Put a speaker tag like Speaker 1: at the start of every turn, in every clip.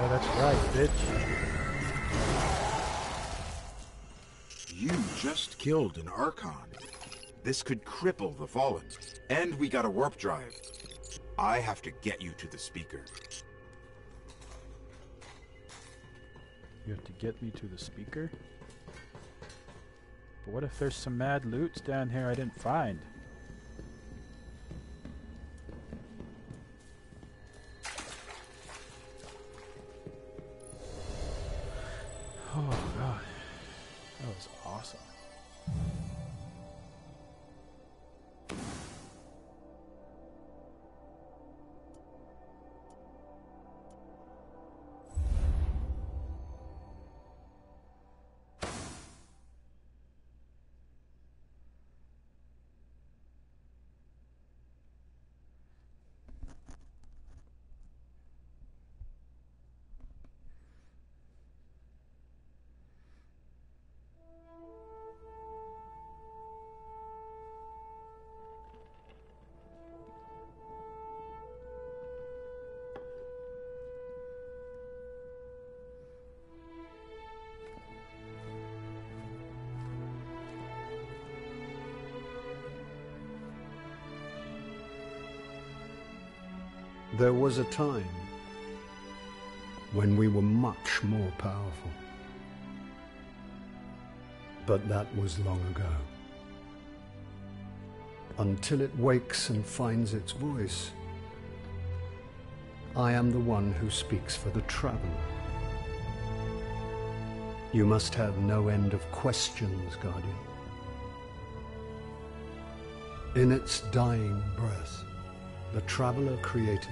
Speaker 1: Oh, that's right, bitch.
Speaker 2: You just killed an Archon. This could cripple the Fallen. And we got a warp drive. I have to get you to the speaker.
Speaker 1: You have to get me to the speaker? But what if there's some mad loot down here I didn't find?
Speaker 3: There was a time when we were much more powerful. But that was long ago. Until it wakes and finds its voice, I am the one who speaks for the traveler. You must have no end of questions, Guardian. In its dying breath, the traveler created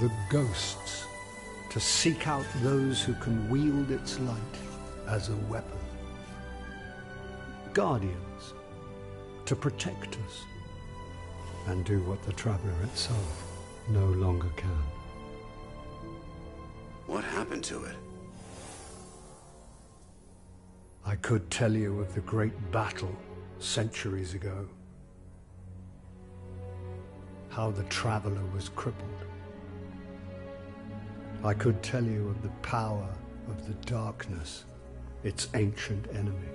Speaker 3: the ghosts to seek out those who can wield its light as a weapon. Guardians to protect us and do what the traveler itself no longer can.
Speaker 4: What happened to it?
Speaker 3: I could tell you of the great battle centuries ago. How the traveler was crippled. I could tell you of the power of the darkness, its ancient enemy.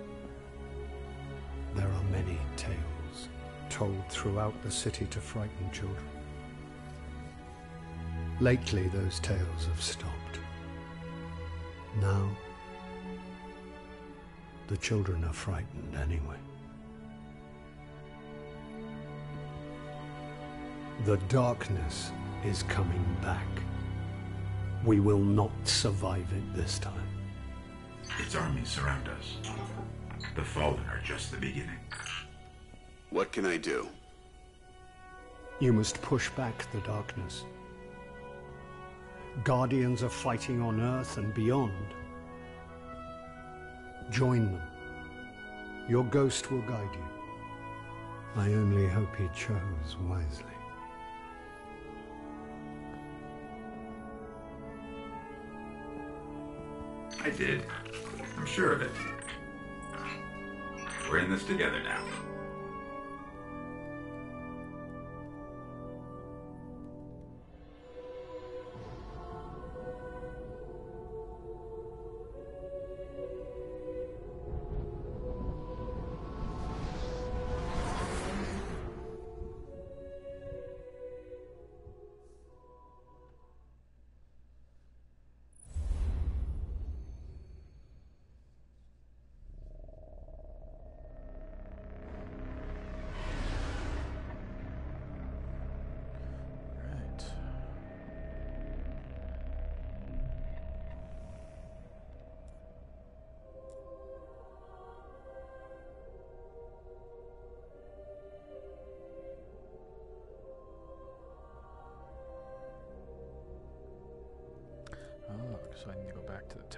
Speaker 3: There are many tales told throughout the city to frighten children. Lately, those tales have stopped. Now, the children are frightened anyway. The darkness is coming back. We will not survive it this time.
Speaker 5: Its armies surround us. The Fallen are just the beginning.
Speaker 4: What can I do?
Speaker 3: You must push back the darkness. Guardians are fighting on Earth and beyond. Join them. Your ghost will guide you. I only hope he chose wisely.
Speaker 5: I did. I'm sure of it. We're in this together now.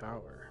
Speaker 1: Tower.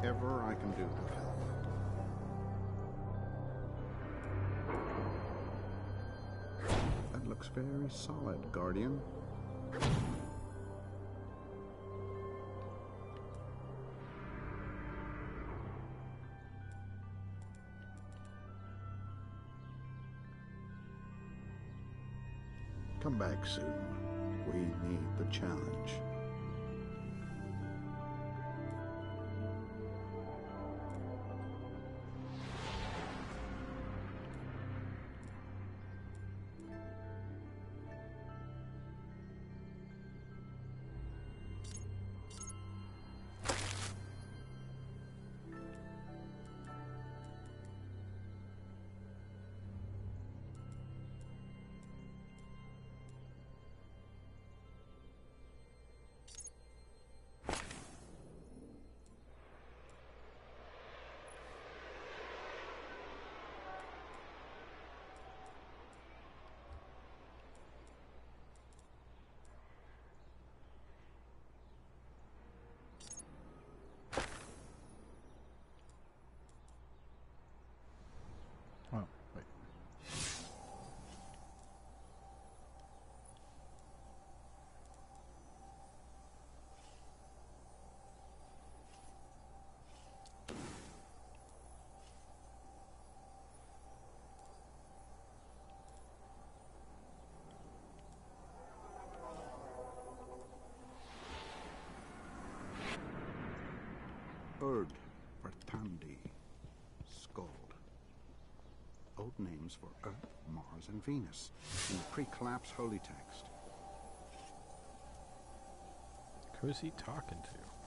Speaker 6: Whatever I can do to help. That looks very solid, Guardian. Come back soon. We need the challenge. Old names for Earth, Mars, and Venus in the pre-collapse holy text.
Speaker 1: Who's he talking to?